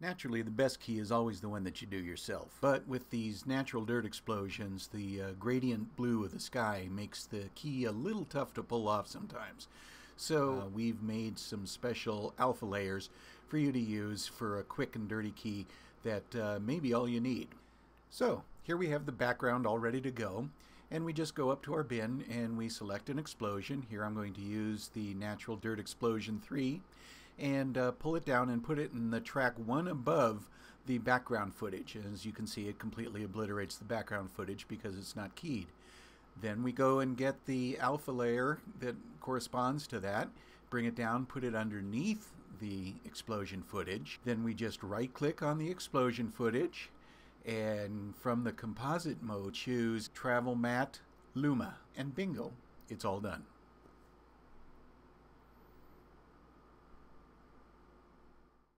Naturally, the best key is always the one that you do yourself. But with these natural dirt explosions, the uh, gradient blue of the sky makes the key a little tough to pull off sometimes. So uh, we've made some special alpha layers for you to use for a quick and dirty key that uh, may be all you need. So here we have the background all ready to go and we just go up to our bin and we select an explosion. Here I'm going to use the Natural Dirt Explosion 3 and uh, pull it down and put it in the track one above the background footage. As you can see, it completely obliterates the background footage because it's not keyed. Then we go and get the alpha layer that corresponds to that, bring it down, put it underneath the explosion footage. Then we just right click on the explosion footage and from the composite mode choose Travel Matte Luma and bingo, it's all done.